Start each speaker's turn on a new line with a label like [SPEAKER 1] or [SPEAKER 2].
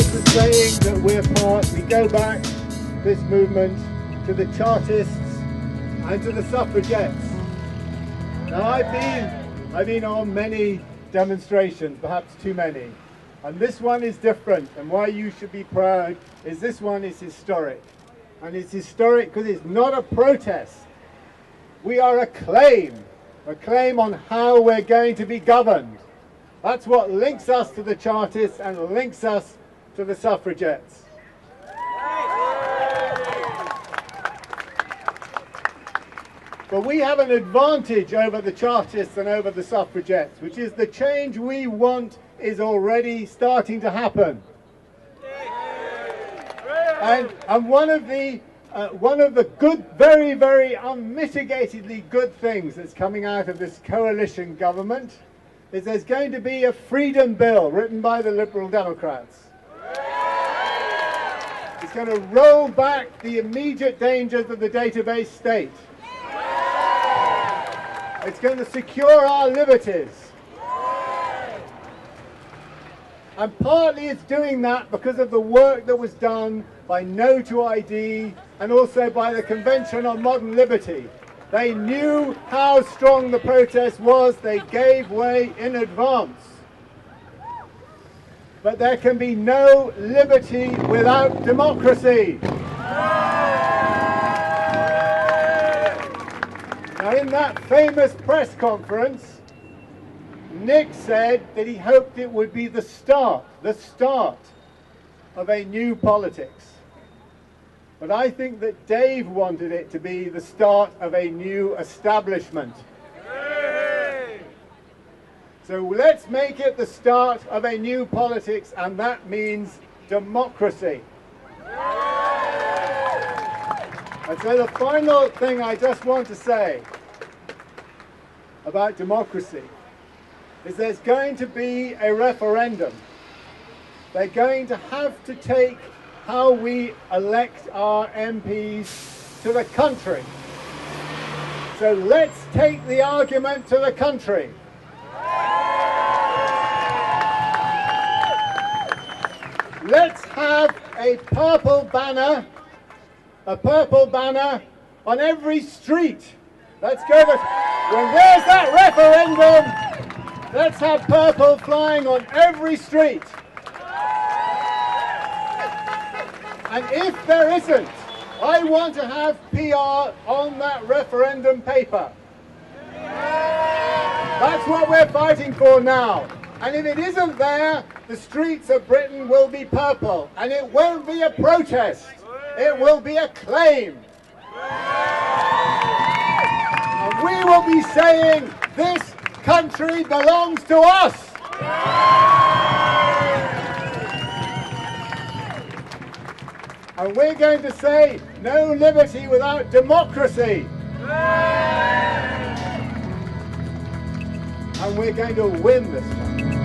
[SPEAKER 1] saying that we're part, we go back, this movement, to the Chartists and to the suffragettes. Now I've been, I've been on many demonstrations, perhaps too many, and this one is different, and why you should be proud is this one is historic. And it's historic because it's not a protest. We are a claim, a claim on how we're going to be governed. That's what links us to the Chartists and links us to the suffragettes. But we have an advantage over the Chartists and over the suffragettes, which is the change we want is already starting to happen. And, and one of the uh, one of the good, very, very unmitigatedly good things that's coming out of this coalition government is there's going to be a freedom bill written by the Liberal Democrats. It's going to roll back the immediate dangers of the database state. It's going to secure our liberties. And partly it's doing that because of the work that was done by No to ID and also by the Convention on Modern Liberty. They knew how strong the protest was. They gave way in advance. But there can be no liberty without democracy. Now in that famous press conference, Nick said that he hoped it would be the start, the start of a new politics. But I think that Dave wanted it to be the start of a new establishment. So let's make it the start of a new politics, and that means democracy. And so the final thing I just want to say about democracy is there's going to be a referendum. They're going to have to take how we elect our MPs to the country. So let's take the argument to the country. Let's have a purple banner, a purple banner on every street. Let's go to, when there's that referendum, Let's have purple flying on every street. And if there isn't, I want to have PR on that referendum paper. That's what we're fighting for now. And if it isn't there, the streets of Britain will be purple. And it won't be a protest. It will be a claim. And we will be saying this country belongs to us. And we're going to say no liberty without democracy. And we're going to win this one.